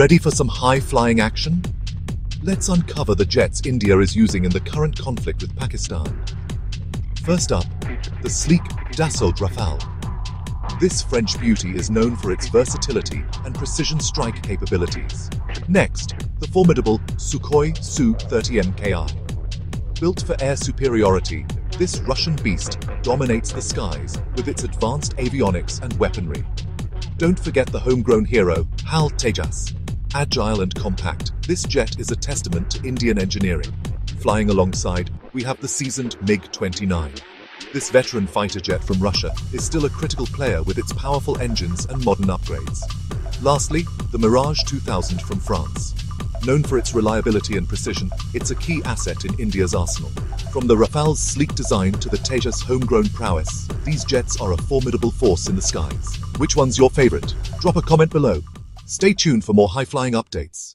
Ready for some high-flying action? Let's uncover the jets India is using in the current conflict with Pakistan. First up, the sleek Dassault Rafale. This French beauty is known for its versatility and precision strike capabilities. Next, the formidable Sukhoi Su-30 MKI. Built for air superiority, this Russian beast dominates the skies with its advanced avionics and weaponry. Don't forget the homegrown hero, HAL Tejas. Agile and compact, this jet is a testament to Indian engineering. Flying alongside, we have the seasoned MiG-29. This veteran fighter jet from Russia is still a critical player with its powerful engines and modern upgrades. Lastly, the Mirage 2000 from France. Known for its reliability and precision, it's a key asset in India's arsenal. From the Rafale's sleek design to the Tejas' homegrown prowess, these jets are a formidable force in the skies. Which one's your favorite? Drop a comment below. Stay tuned for more high-flying updates.